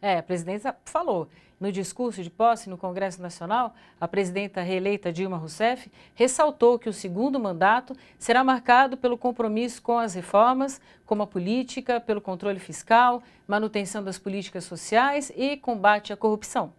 É, a presidenta falou. No discurso de posse no Congresso Nacional, a presidenta reeleita Dilma Rousseff ressaltou que o segundo mandato será marcado pelo compromisso com as reformas, como a política, pelo controle fiscal, manutenção das políticas sociais e combate à corrupção.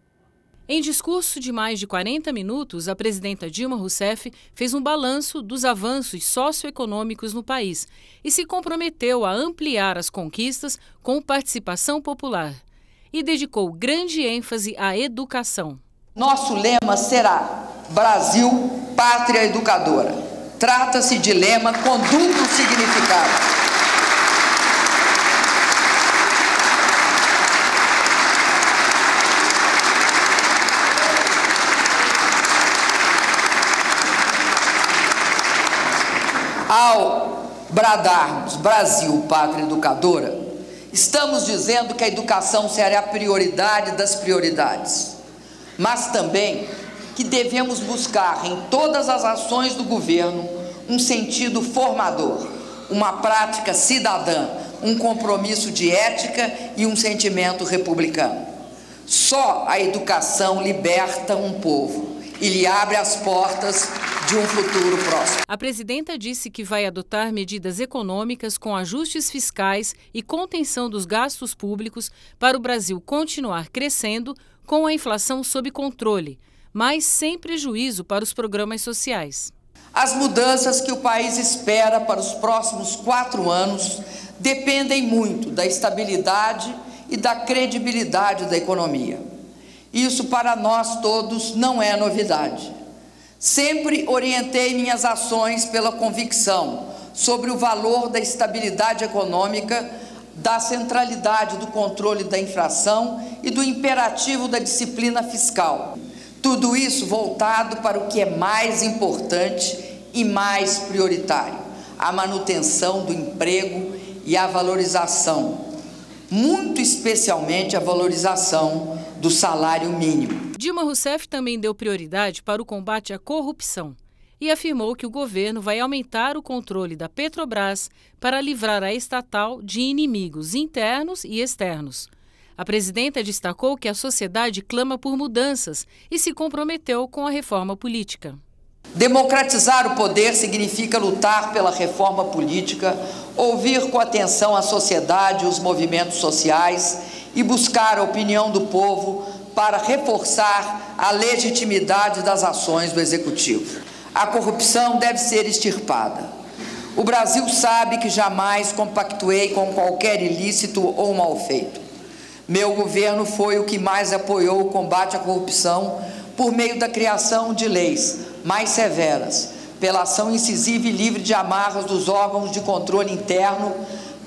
Em discurso de mais de 40 minutos, a presidenta Dilma Rousseff fez um balanço dos avanços socioeconômicos no país e se comprometeu a ampliar as conquistas com participação popular. E dedicou grande ênfase à educação. Nosso lema será Brasil, Pátria Educadora. Trata-se de lema com duplo significado. Ao bradarmos Brasil, pátria educadora, estamos dizendo que a educação será a prioridade das prioridades, mas também que devemos buscar em todas as ações do governo um sentido formador, uma prática cidadã, um compromisso de ética e um sentimento republicano. Só a educação liberta um povo e lhe abre as portas de um futuro próximo. A presidenta disse que vai adotar medidas econômicas com ajustes fiscais e contenção dos gastos públicos para o Brasil continuar crescendo com a inflação sob controle, mas sem prejuízo para os programas sociais. As mudanças que o país espera para os próximos quatro anos dependem muito da estabilidade e da credibilidade da economia. Isso para nós todos não é novidade. Sempre orientei minhas ações pela convicção sobre o valor da estabilidade econômica, da centralidade do controle da inflação e do imperativo da disciplina fiscal. Tudo isso voltado para o que é mais importante e mais prioritário: a manutenção do emprego e a valorização, muito especialmente a valorização do salário mínimo. Dilma Rousseff também deu prioridade para o combate à corrupção e afirmou que o governo vai aumentar o controle da Petrobras para livrar a estatal de inimigos internos e externos. A presidenta destacou que a sociedade clama por mudanças e se comprometeu com a reforma política. Democratizar o poder significa lutar pela reforma política, ouvir com atenção a sociedade, os movimentos sociais e buscar a opinião do povo para reforçar a legitimidade das ações do Executivo. A corrupção deve ser extirpada. O Brasil sabe que jamais compactuei com qualquer ilícito ou mal feito. Meu governo foi o que mais apoiou o combate à corrupção por meio da criação de leis mais severas, pela ação incisiva e livre de amarras dos órgãos de controle interno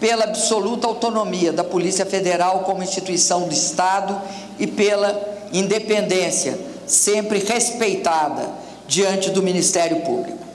pela absoluta autonomia da Polícia Federal como instituição do Estado e pela independência sempre respeitada diante do Ministério Público.